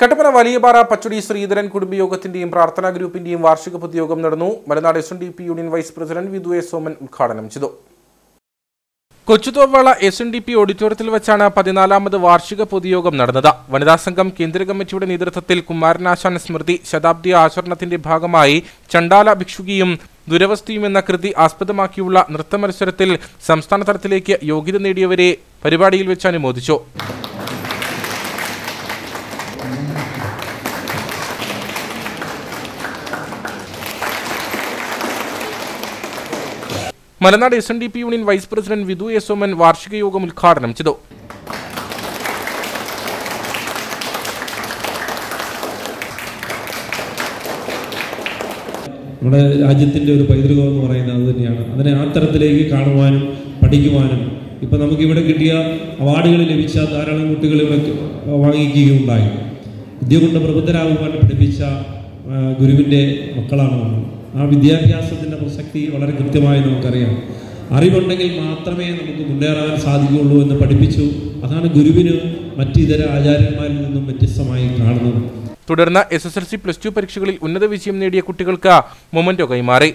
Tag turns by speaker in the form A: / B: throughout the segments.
A: കട്ടപ്പന വലിയപാറ പച്ചുടി ശ്രീധരൻ കുടുംബയോഗത്തിന്റെയും പ്രാർത്ഥനാ ഗ്രൂപ്പിന്റെയും വാർഷിക പൊതുയോഗം നടന്നു. Malanad S N D P union vice president Vidhu A Soman ഉദ്ഘാടനം ചെയ്തു. Kochuthovala S N D P ഓഡിറ്റോറിയത്തിൽ വെച്ചാണ് പതിനാലാമത് വാർഷിക പൊതുയോഗം നടന്നത്. വനിതാ സംഘം കേന്ദ്ര കമ്മിറ്റിയുടെ നേതൃത്വത്തിൽ കുമാരനാശാൻ സ്മൃതി ശതാബ്ദി ആചരണത്തിന്റെ ഭാഗമായി ചണ്ടാല ഭിക്ഷുകിയും ദുരവസ്ഥയും എന്ന കൃതി ആസ്പദമാക്കിയുള്ള നൃത്ത മത്സരത്തിൽ സംസ്ഥാന തലത്തിലേക്ക് യോഗ്യത നേടിയവരെ പരിപാടിയിൽ വെച്ച് അനുമോദിച്ചു. Malanad S N D P union vice president Vidhu S Oman വാർഷിക യോഗം ഉദ്ഘാടനം ചെയ്തു.
B: നമ്മുടെ രാജ്യത്തിന്റെ ഒരു പൈതൃകം എന്ന് പറയുന്നത് അത് തന്നെയാണ്. അതിനെ ആ തരത്തിലേക്ക് കാണുവാനും പഠിക്കുവാനും ഇപ്പം നമുക്ക് ഇവിടെ കിട്ടിയ അവാർഡുകൾ ലഭിച്ച ധാരാളം കുട്ടികൾ ഇവിടെ വാങ്ങിക്കുകയുണ്ടായി. വിദ്യ കൊണ്ട് പ്രബുദ്ധരാകുവാൻ പഠിപ്പിച്ച ഗുരുവിന്റെ മക്കളാണ് നമ്മൾ. ആ വിദ്യാഭ്യാസത്തിന്റെ പ്രസക്തി വളരെ കൃത്യമായി നമുക്കറിയാം. അറിവുണ്ടെങ്കിൽ മാത്രമേ നമുക്ക് മുന്നേറാൻ സാധിക്കുകയുള്ളൂ എന്ന് പഠിപ്പിച്ചു. അതാണ് ഗുരുവിന് മറ്റു ഇതര ആചാര്യന്മാരിൽ നിന്നും വ്യത്യസ്തമായി കാണുന്നത്.
A: തുടർന്ന് S S L C plus two പരീക്ഷകളിൽ ഉന്നത വിജയം നേടിയ കുട്ടികൾക്ക് മൊമന്റോ കൈമാറി.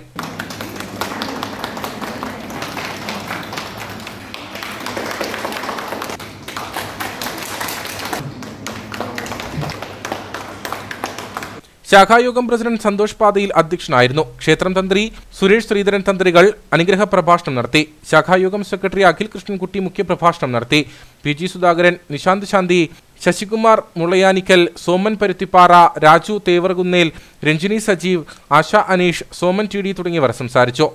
A: ശാഖായോഗം പ്രസിഡന്റ് സന്തോഷ് പാതയിൽ അധ്യക്ഷനായിരുന്നു. ക്ഷേത്രം തന്ത്രി സുരേഷ് ശ്രീധരൻ തന്ത്രികൾ അനുഗ്രഹ പ്രഭാഷണം നടത്തി. ശാഖായോഗം സെക്രട്ടറി അഖിൽ കൃഷ്ണൻകുട്ടി മുഖ്യപ്രഭാഷണം നടത്തി. P G Sudhakaran Nishanth Shanthi Sasikumar Mulayanickal Soman Paruthippara Raju Thevarkunnel Ranjini Sajeev Asha Aneesh Soman T D തുടങ്ങിയവർ സംസാരിച്ചു.